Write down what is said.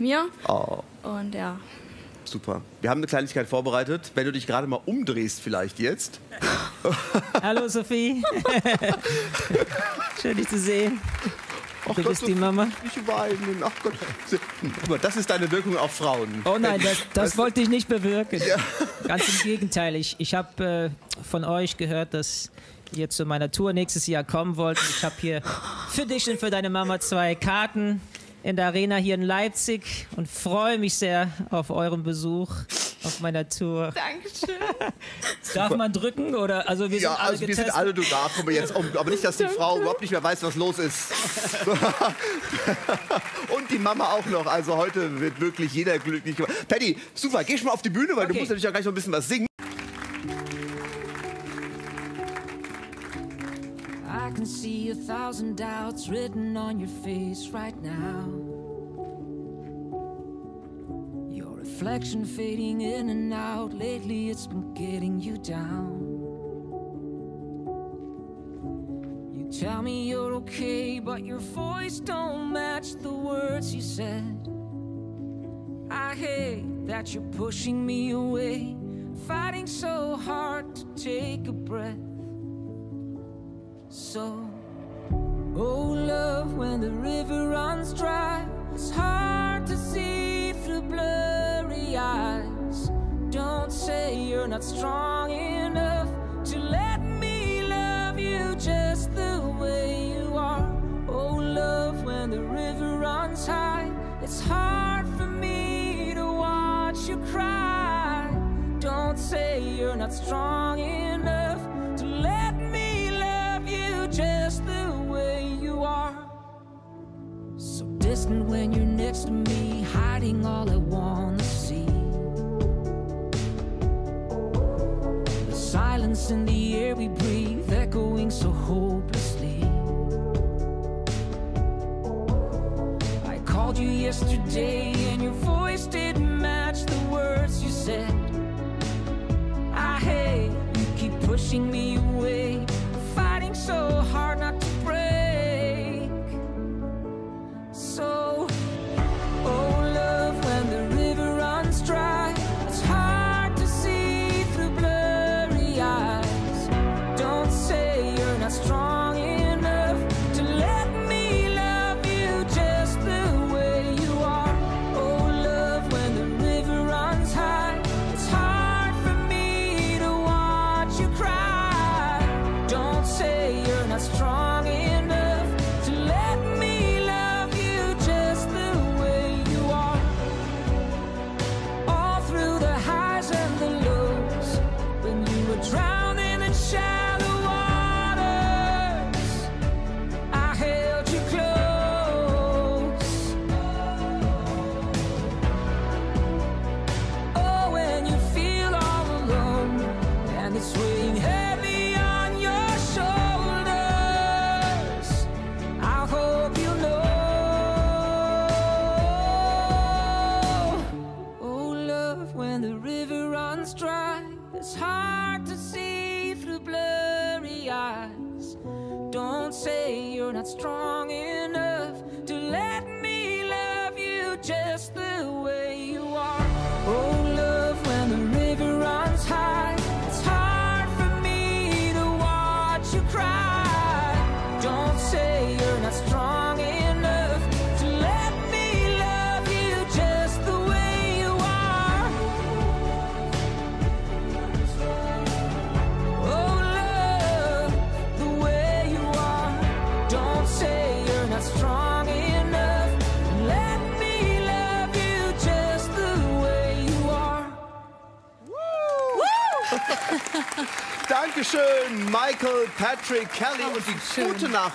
mir. Oh, Und ja, super. Wir haben eine Kleinigkeit vorbereitet. Wenn du dich gerade mal umdrehst vielleicht jetzt. Hallo Sophie. Schön dich zu sehen. Ach Du bist die Mama? Nicht weinen. Ach Gott. Mal, das ist deine Wirkung auf Frauen. Oh nein, das, das wollte ich nicht bewirken. Ganz im Gegenteil. Ich, ich habe äh, von euch gehört, dass ihr zu meiner Tour nächstes Jahr kommen wollt. Ich habe hier für dich und für deine Mama zwei Karten in der Arena hier in Leipzig und freue mich sehr auf euren Besuch auf meiner Tour. Dankeschön. Darf man drücken oder also wir Ja, sind alle also wir getestet. sind alle, du darfst aber jetzt um. Aber nicht, dass die Frau überhaupt nicht mehr weiß, was los ist. Und die Mama auch noch. Also heute wird wirklich jeder glücklich gemacht. Paddy, super, geh schon mal auf die Bühne, weil du Okay. musst natürlich auch gleich noch ein bisschen was singen. Can see a thousand doubts written on your face right now. Your reflection fading in and out. Lately, it's been getting you down. You tell me you're okay, but your voice don't match the words you said. I hate that you're pushing me away, fighting so hard to take a breath. So, oh love, when the river runs dry, it's hard to see through blurry eyes. Don't say you're not strong enough to let me love you just the way you are. Oh love, when the river runs high, it's hard for me to watch you cry. Don't say you're not strong enough distant when you're next to me, hiding all I wanna see. The silence in the air we breathe, echoing so hopelessly. I called you yesterday, and your voice didn't match the words you said. To see through blurry eyes. Don't say you're not strong enough Dankeschön, Michael, Patrick, Kelly und die gute Nacht.